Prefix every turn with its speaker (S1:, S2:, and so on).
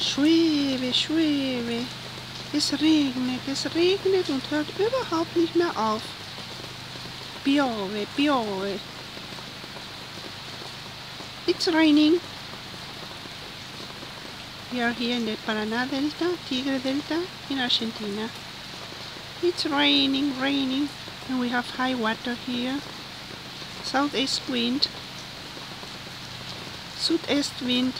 S1: Schwebe, schwebe. Es regnet, es regnet und hört überhaupt nicht mehr auf. Piove, piove. It's raining. We are here in the Paraná Delta, Tigre Delta in Argentina. It's raining, raining, and we have high water here. Southeast wind, southeast wind